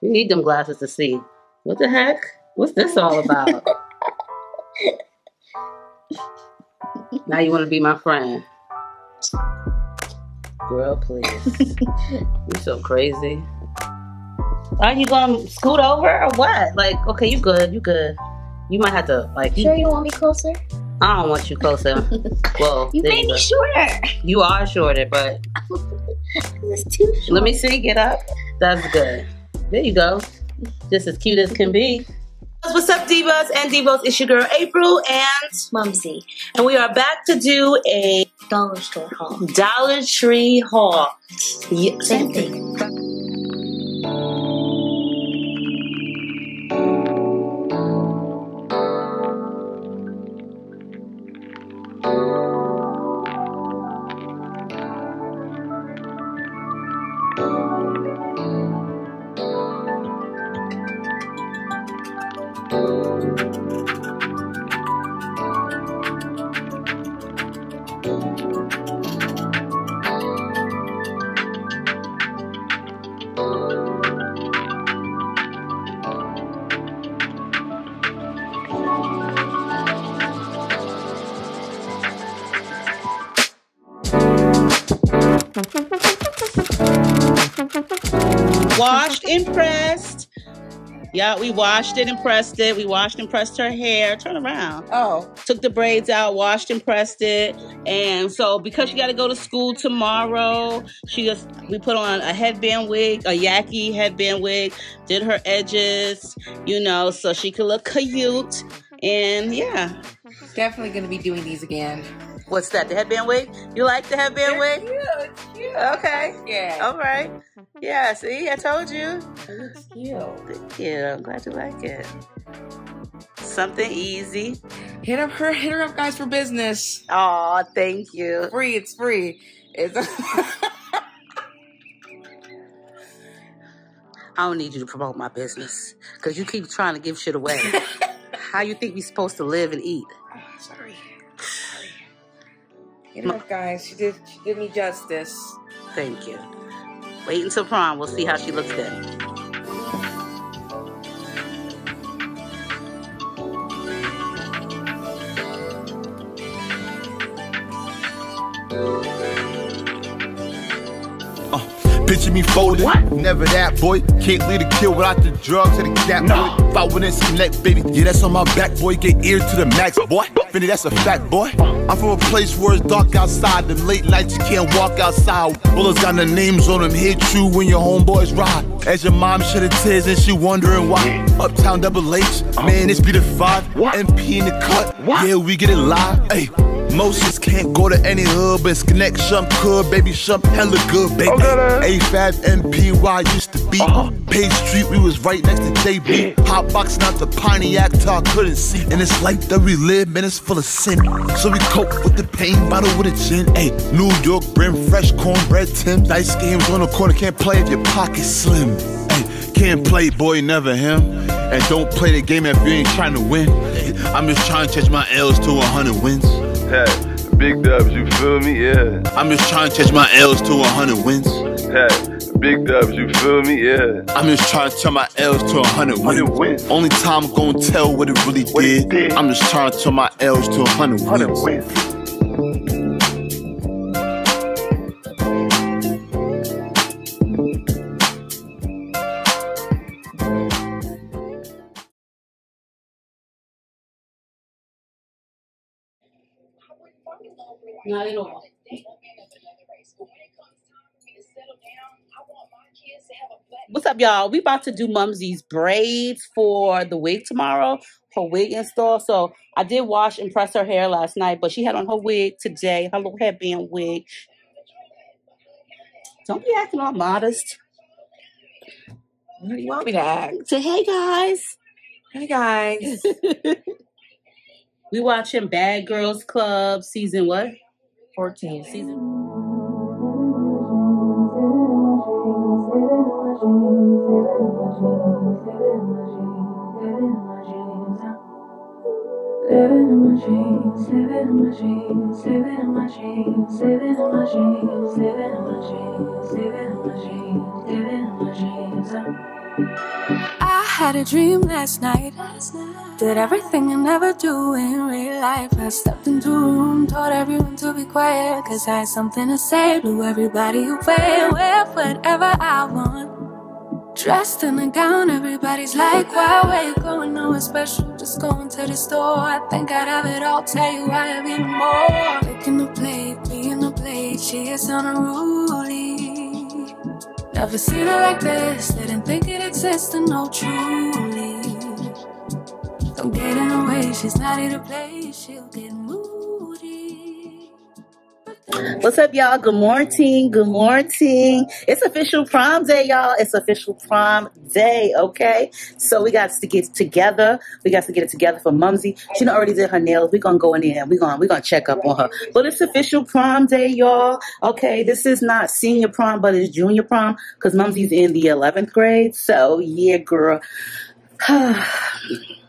You need them glasses to see. What the heck? What's this all about? now you want to be my friend. Girl, please. You're so crazy. Are you gonna scoot over or what? Like, okay, you good, you good. You might have to like. Sure, you want me closer? I don't want you closer. well, You made you me shorter. You are shorter, but It's too short. let me see. Get up. That's good. There you go. Just as cute as can be. What's up, divas and divos? It's your girl April, and Mumsy. and we are back to do a Dollar store haul. Dollar Tree haul. Yeah, Same thing. Washed and pressed. Yeah, we washed it and pressed it. We washed and pressed her hair. Turn around. Oh, Took the braids out, washed and pressed it. And so because she got to go to school tomorrow, she just we put on a headband wig, a yaki headband wig, did her edges, you know, so she could look cute. And yeah. definitely gonna be doing these again. What's that? The headband wig? You like the headband wig? Cute, cute. Okay. Yeah. All right. Yeah, see, I told you. It looks cute. Thank you. I'm glad you like it. Something easy. Hit up her, hit her up, guys, for business. Oh, thank you. Free, it's free. It's I don't need you to promote my business because you keep trying to give shit away. How you think we supposed to live and eat? Her up, guys. She did. She did me justice. Thank you. Wait until prom. We'll see how she looks then. Picture me folded. Never that boy. Can't lead a kill without the drugs and the gap boy. If I wouldn't neck, baby. Yeah, that's on my back, boy. Get ear to the max, boy. Finny, that's a fact, boy. I'm from a place where it's dark outside. Them late nights you can't walk outside. Bullets got the names on them. Hit you when your homeboys ride. As your mom shed her tears and she wondering why. Uptown double H. Man, this be the five. MP in the cut. Yeah, we get it live. Hey. Moses can't go to any hood, but Connect Shump could, baby Shump hella good, baby. A5 MPY used to be. Uh-huh. Page Street, we was right next to JB. Hot boxing out the Pontiac till I couldn't see. And it's life that we live, man, it's full of sin. So we cope with the pain, bottle with a gin. Hey, New York, brim fresh, cornbread, Tim. Dice games on the corner, can't play if your pocket's slim. Hey, can't play, boy, never him. And don't play the game if you ain't trying to win. I'm just trying to change my L's to 100 wins. Hey, big dubs, you feel me? Yeah. I'm just trying to change my L's to 100 wins. Hey, big dubs, you feel me? Yeah. I'm just trying to turn my L's to 100 wins. 100 wins. Only time I'm gonna tell what it really What it did. did. I'm just trying to turn my L's to 100 100 wins. wins. Not at all. What's up, y'all? We about to do Mumsy's braids for the wig tomorrow. Her wig install. So I did wash and press her hair last night, but she had on her wig today, her little headband wig. Don't be acting all modest. What do you want me to act? Say hey guys. Hey, guys. we watching Bad Girls Club season what? 14. Season Living in my dreams, living in my dreams, living in my dreams, living in my dreams, living in my dreams, living in my dreams, living in my dreams. I had a dream last night. Did everything I never do in real life. I stepped into a room, told everyone to be quiet. Cause I had something to say, blew everybody away. Wear whatever I want. Dressed in a gown, everybody's like, why, where you going? Nowhere special, just going to the store. I think I'd have it all, tell you I have even more. Picking a plate, being a plate, she is unruly. Never seen her like this, didn't think it existed, no truly. Don't get in her way, she's not here to play, she'll get moody. What's up, y'all? Good morning. Good morning. It's official prom day, y'all. It's official prom day, okay? So we got to get together. We got to get it together for Mumsy. She already did her nails. We're gonna go in there and we're gonna we're gonna check up on her. But it's official prom day, y'all. Okay, this is not senior prom, but it's junior prom because Mumsy's in the eleventh grade. So yeah, girl.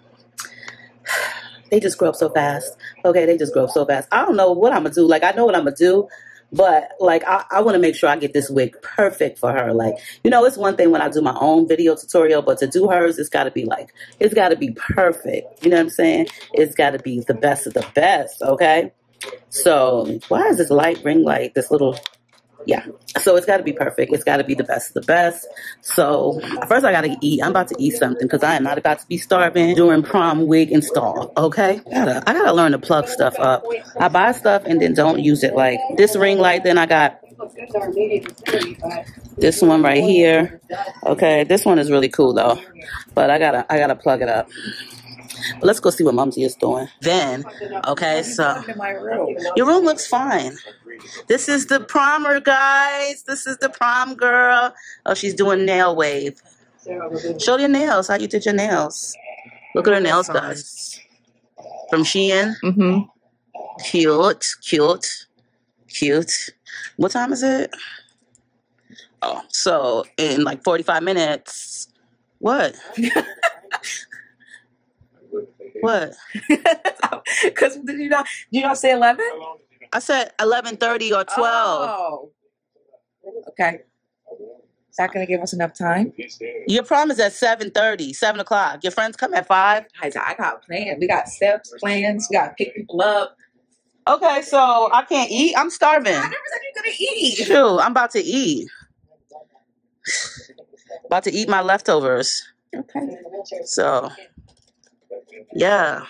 they just grow up so fast. Okay, they just grow up so fast. I don't know what I'm gonna do. Like I know what I'm gonna do, but like I, I want to make sure I get this wig perfect for her. Like you know, it's one thing when I do my own video tutorial, but to do hers, it's got to be like it's got to be perfect. You know what I'm saying? It's got to be the best of the best. Okay. So why is this light ring light? This little yeah. So it's got to be perfect. It's got to be the best of the best. So first I got to eat. I'm about to eat something because I am not about to be starving during prom wig install. Okay. I gotta, I gotta learn to plug stuff up. I buy stuff and then don't use it. Like this ring light. Then I got this one right here. Okay. This one is really cool though, but I gotta, I gotta plug it up. But let's go see what Mumsy is doing. Then, okay, so your room looks fine. This is the promer, guys. This is the prom girl. Oh, she's doing nail wave. Show your nails. How you did your nails? Look at her nails, guys. From Shein. Mm-hmm. Cute, cute, cute. What time is it? Oh, so in like 45 minutes. What? What? Because did you not? Did you not say eleven? I said 11:30 or 12. Oh. Okay. Is that gonna give us enough time? Your prom is at 7:30, 7 o'clock. Your friends come at 5. Guys, I got plans. We got steps, plans. We got to pick people up. Okay, so I can't eat. I'm starving. I never said you're gonna eat. Shoot, I'm about to eat. About to eat my leftovers. Okay. So, yeah.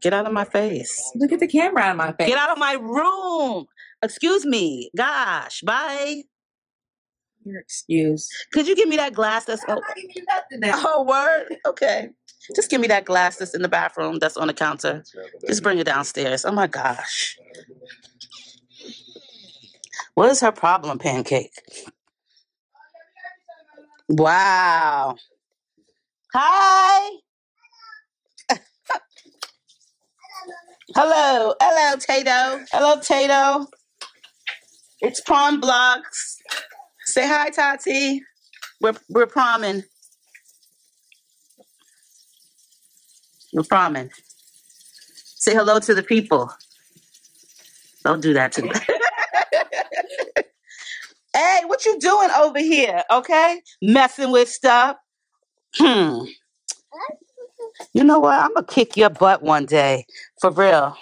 Get out of my face. Look at the camera on my face. Get out of my room. Excuse me. Gosh, bye. Your excuse. Could you give me that glass that's oh, not giving you nothing now. oh word? Okay. Just give me that glass that's in the bathroom that's on the counter. Just bring it downstairs. Oh my gosh. What is her problem, pancake? Wow. Hi. Hello. Hello, Tato. Hello, Tato. It's prom blocks. Say hi, Tati. We're we're promming. We're promming. Say hello to the people. Don't do that to me. hey, what you doing over here? Okay, messing with stuff. Hmm. You know what? I'm gonna kick your butt one day, for real.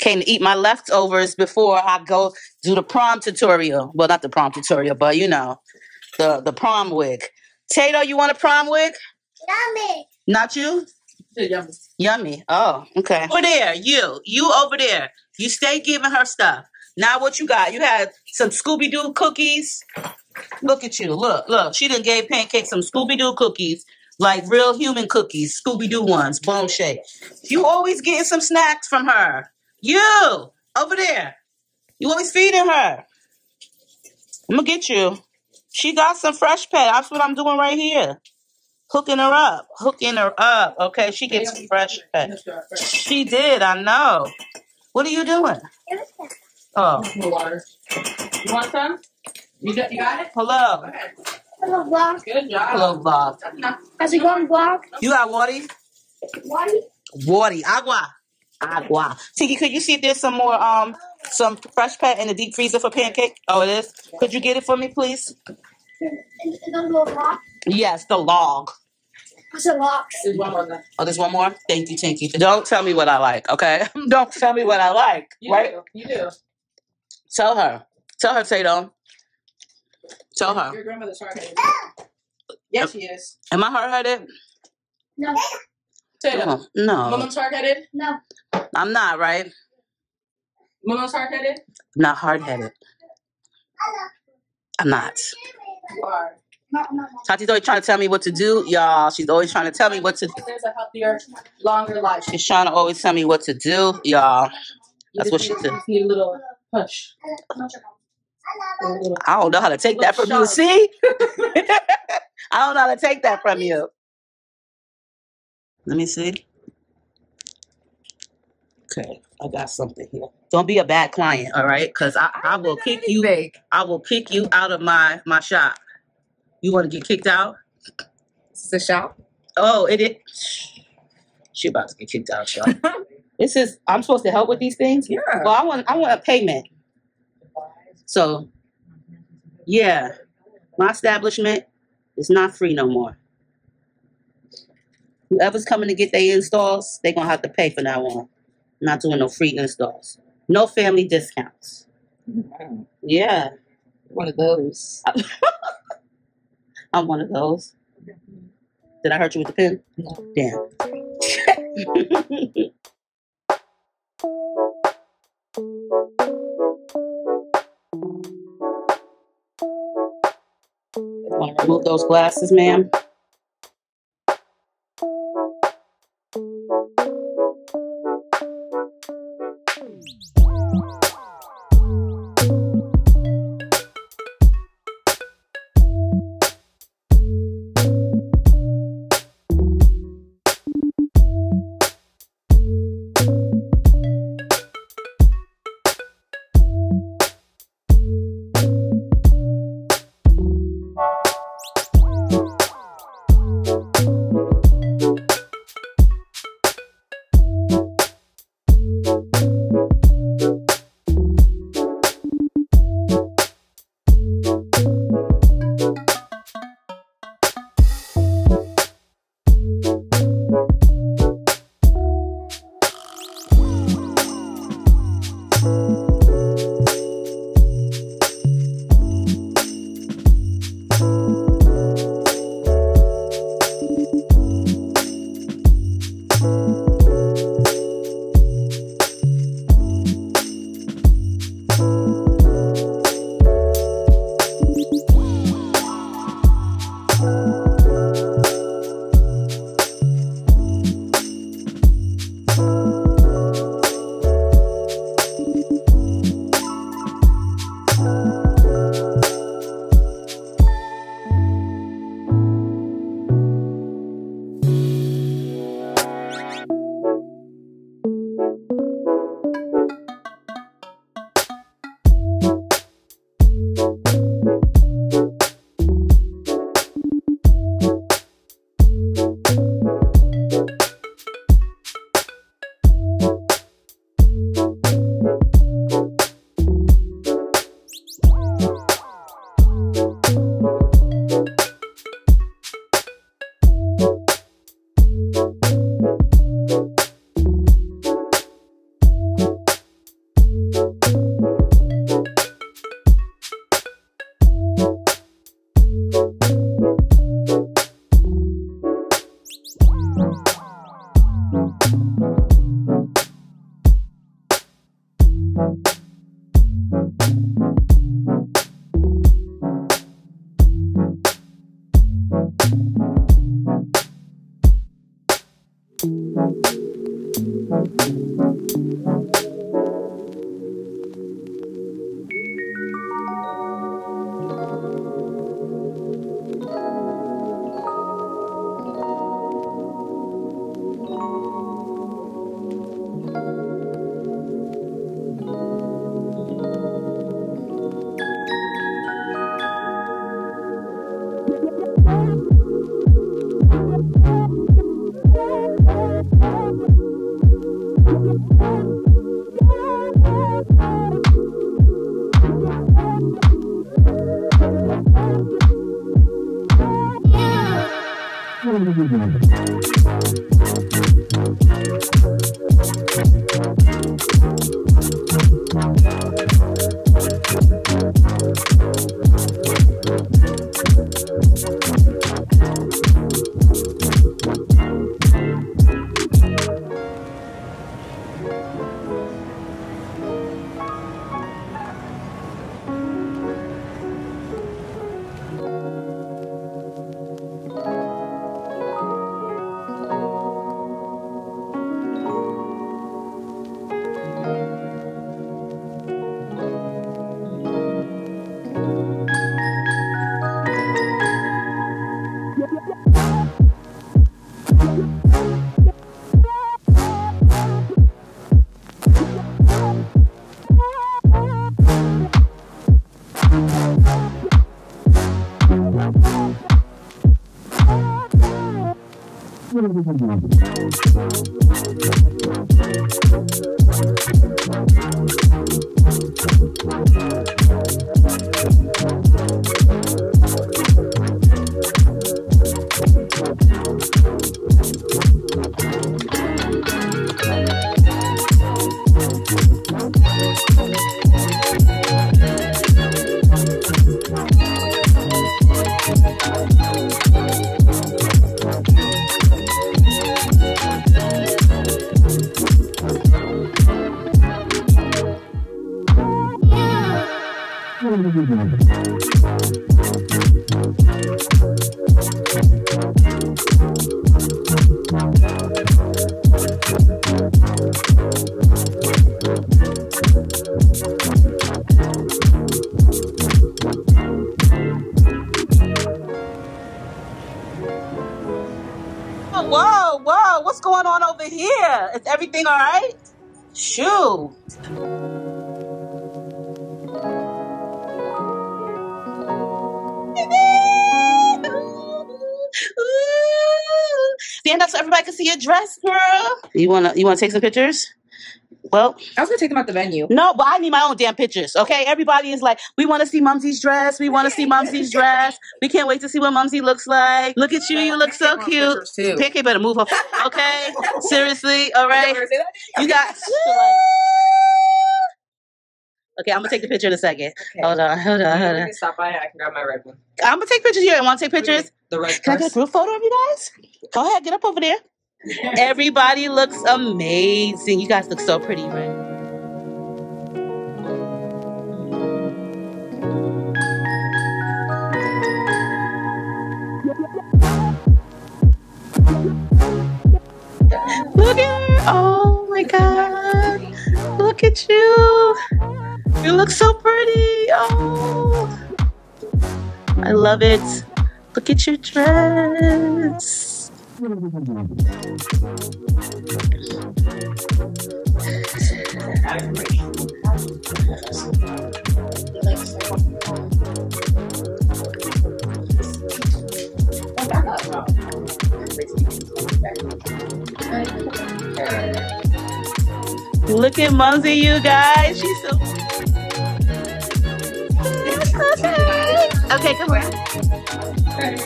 Came to eat my leftovers before I go do the prom tutorial. Well, not the prom tutorial, but you know, the the prom wig. Tato, you want a prom wig? Yummy. Not you? Yummy. Oh, okay. Over there, you. You over there. You stay giving her stuff. Now what you got? You had some Scooby Doo cookies. Look at you. Look, look. She done gave Pancake some Scooby Doo cookies, like real human cookies, Scooby Doo ones, bone shape. You always getting some snacks from her. You over there. You always feeding her. I'm gonna get you. She got some fresh pet. That's what I'm doing right here. Hooking her up. Hooking her up. Okay, she gets fresh pet. She did, I know. What are you doing? Oh, water. You want some? You got, you got it? hello. Hello, vlog. Good job. Hello, Bob. How's it going, vlog? You got water? What? Water. Agua. Agua. Tiki, could you see if there's some more um some fresh pet in the deep freezer for pancake? Oh, it is? Could you get it for me, please? Go. Yes, the log. There's one more. Oh, there's one more. Thank you, Tinky. Don't tell me what I like, okay? Don't tell me what I like, You right? do. You do. Tell her. Tell her, Tato. Tell her. Your grandmother's hard headed. Yes, she is. Am I hard headed? No, Taylor. No, Mama's hard headed. no. I'm not, right? Mama's hard headed. not hard headed. I'm not. You are. No, no, no. Tati's always trying to tell me what to do, y'all. She's always trying to tell me what to There's a healthier, longer life. She's trying to always tell me what to do, y'all. That's what she did. Need a little push. No, A little- I don't know how to take that from you. See? I don't know how to take that from you. Let me see. Okay, I got something here. Don't be a bad client, all right? Because I, I will kick you. I will kick you out of my my shop. You want to get kicked out? This is a shop. Oh, it is. She about to get kicked out, y'all. this is. I'm supposed to help with these things. Yeah. Well, I want. I want a payment. So, yeah, my establishment is not free no more. Whoever's coming to get their installs, they're gonna have to pay for that one. not doing no free installs. No family discounts. Wow. Yeah, One of those. I'm one of those. Did I hurt you with the pen? No. Damn. Want to remove those glasses, ma'am? Oh, whoa, whoa, what's going on over here? Is everything all right? Shoo. Up so everybody can see your dress, girl. You wanna you wanna take some pictures? Well, I was gonna take them out the venue. no, but I need my own damn pictures. Okay, everybody is like, we want to see Mumsy's dress. We want to see Mumsy's dress. We can't wait to see what Mumsy looks like. Look at you, you look so cute. Pictures, too. Pancake better move up. Okay, seriously, all right. You say that? You got. Okay, I'm gonna take the picture in a second. Okay. Hold on, hold on, hold on. stop by. I can grab my red one. I'm gonna take pictures here. I want to take pictures. The red Can I get a first. group photo of you guys? Go ahead, get up over there. Everybody looks amazing. You guys look so pretty, right? Look at her. Oh my god. Look at you. You look so pretty. Oh. I love it. Look at your dress. Look at Mumsy, you guys. She's so. Okay, come on.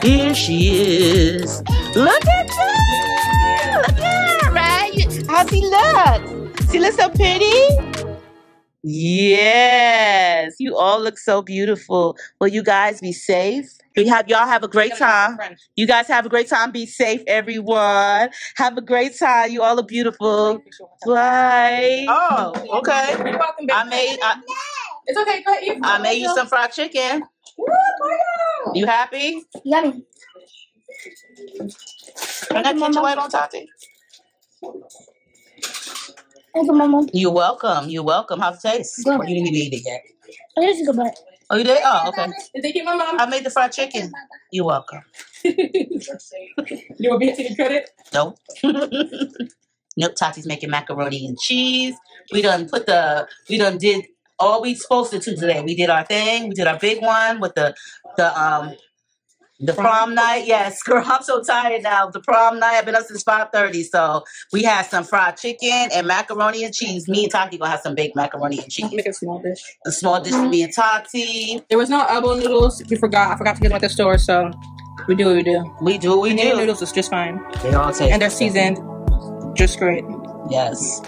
Here she is. Look at you. Look at her, right? You- How's he look? She look so pretty. Yes, you all look so beautiful. Will you guys be safe? We have y'all have a great time. You guys have a great time. Be safe, everyone. Have a great time. You all are beautiful. Bye. Oh, okay. You're welcome, baby. I made I, It's okay. Go ahead. eat. I made you some fried chicken. Woo, You happy? Yummy. Turn that kitchen light on, Tati. Thank you, Mama. You're welcome. You're welcome. How's it taste? Good. You didn't even eat it yet. I just go back. Oh, you did? Oh, okay. Did they give my mom? I made the fried chicken. You're welcome. you want me to take credit? Nope. nope. Tati's making macaroni and cheese. We done put the. We done did all we supposed to do today. We did our thing. We did our big one with the the um the prom night. Yes, girl, I'm so tired now. The prom night. I've been up since five thirty. So we had some fried chicken and macaroni and cheese. Me and Tati gonna have some baked macaroni and cheese. Make a small dish. A small dish for me and Tati. There was no elbow noodles. We forgot. I forgot to get them at the store, so We do what we do. We do what we Canadian do. noodles is just fine. They all taste And they're seasoned just great. Yes.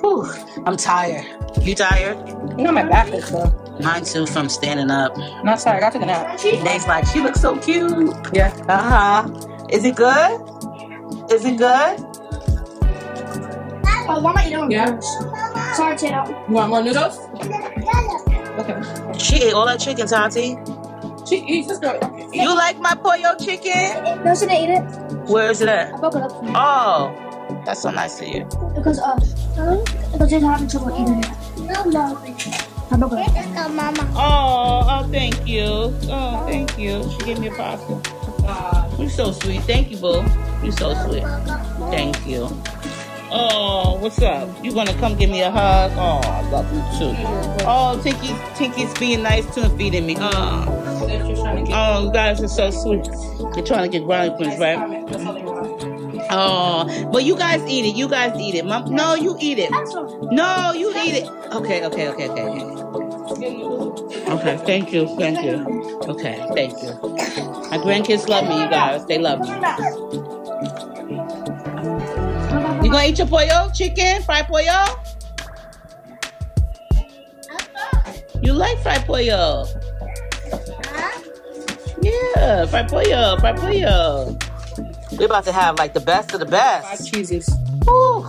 Whew, I'm tired. You tired? You know my back is though. Mine too from standing up. Not sorry, I got to the nap. Dave's like, she looks so cute. Yeah. Uh huh. Is it good? Is it good? Oh, Mama, you don't Yeah. Sorry, Tito. You want more noodles? Okay. She ate all that chicken, Tati. She eats this girl. You like my pollo chicken? No, she didn't eat it. Where is it at? I broke it up Oh, that's so nice of you. because uh, because she's having trouble eating it. Mama. Oh, oh, thank you. Oh, thank you. She gave me a parcel. You're so sweet. Thank you, boo. You're so sweet. Thank you. Oh, what's up? You gonna come give me a hug? Oh, I love you too. Oh, Tinky, Tinky's being nice to and feeding me. Oh, oh, you guys are so sweet. You're trying to get brownie points, right? Oh, but you guys eat it. You guys eat it. Mom, no, you eat it. No, you eat it. Okay, okay, okay, okay, okay. Okay, thank you, thank you. Okay, thank you. My grandkids love me, you guys. They love me. You gonna eat your pollo? Chicken? Fried pollo? You like fried pollo? Yeah, fried pollo, fried pollo. We're about to have like the best of the Five best. cheeses. Whew.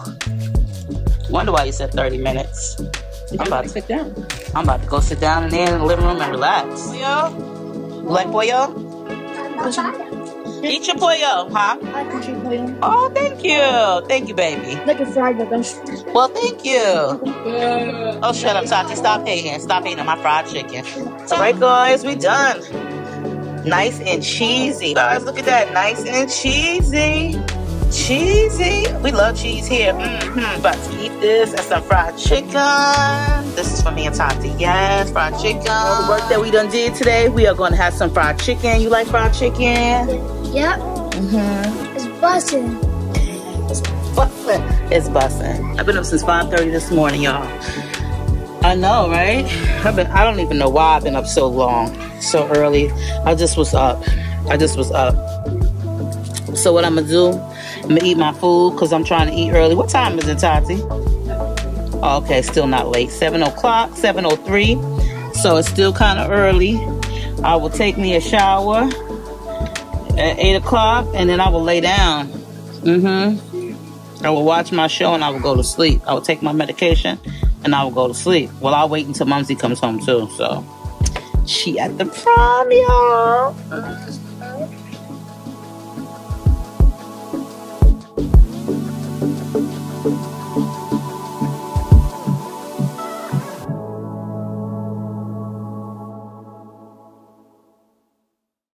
Wonder why you said 30 minutes. I'm about to sit down. I'm about to go sit down in there in the living room and relax. Pollo? You like pollo? Eat your pollo, huh? I appreciate you. Oh, thank you. Thank you, baby. Like a fried chicken. Well, thank you. Uh, oh, shut up, Tati. Stop hating. Stop hating on my fried chicken. All right, guys, we done. Nice and cheesy. Guys, look at that. Nice and cheesy. Cheesy. We love cheese here. Mm-hmm. About to eat this. and some fried chicken. This is for me and Tati. Yes, fried chicken. All the work that we done did today, we are going to have some fried chicken. You like fried chicken? Yep. Mm-hmm. It's busting. bussin'. It's bussin'. I've been up since 5:30 this morning, y'all. I know, right? I've been. I don't even know why I've been up so long, so early. I just was up. I just was up. So what I'm gonna do? I'm gonna eat my food because I'm trying to eat early. What time is it, Tati? Oh, okay, still not late. Seven o'clock, seven o three. So it's still kind of early. I will take me a shower at eight o'clock, and then I will lay down. Mm-hmm. I will watch my show and I will go to sleep. I will take my medication and I will go to sleep. Well, I'll wait until Mumsy comes home too. So she at the prom, y'all.